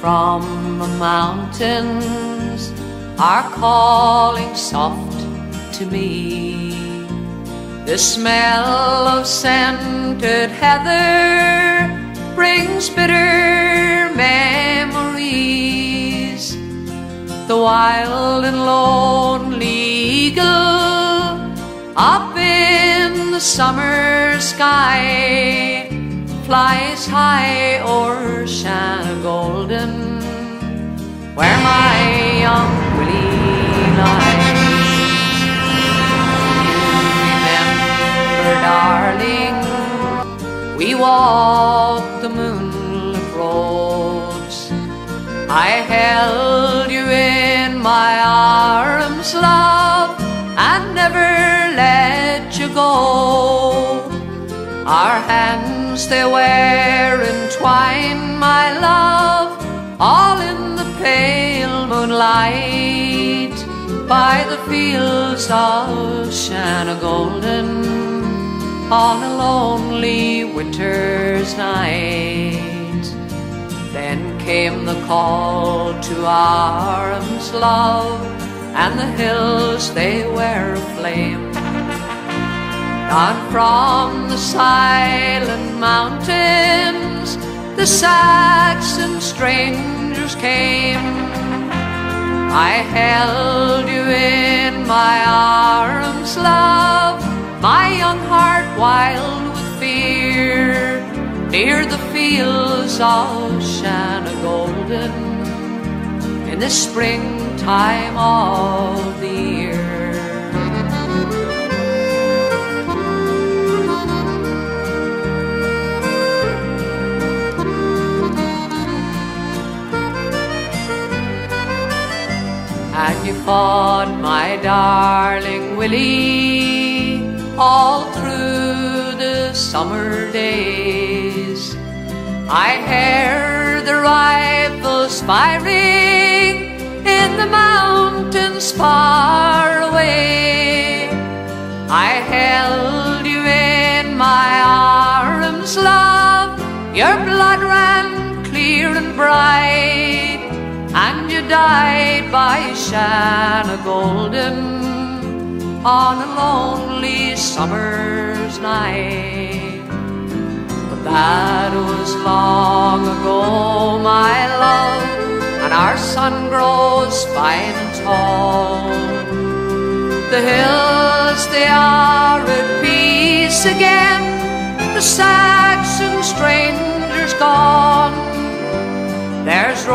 from the mountains are calling soft to me. The smell of scented heather brings bitter memories. The wild and lonely eagle up in the summer sky flies high o'er Shanagolden, where my young Willie lies. You remember, darling, we walked the moonlit roads. I held hands they were entwined, my love, all in the pale moonlight by the fields of Shanagolden on a lonely winter's night. Then came the call to arms, love, and the hills they were aflame. Down from the silent mountains, the Saxon strangers came. I held you in my arms, love, my young heart wild with fear, near the fields of Shanagolden, in the springtime of the year. And you fought my darling Willie all through the summer days. I heard the rifles firing in the mountains far away. I held you in my arms, love. Your blood ran clear and bright you died by Shanagolden on a lonely summer's night. But that was long ago, my love, and our son grows fine and tall. The hills, they are at peace again, the Saxon strangers gone. There's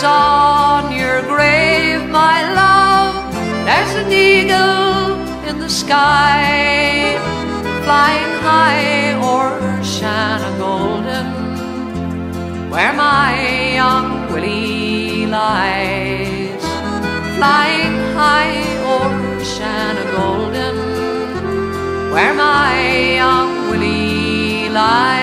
roses on your grave, my love. There's an eagle in the sky, flying high o'er Shanagolden, where my young Willie lies. Flying high o'er Shanagolden, where my young Willie lies.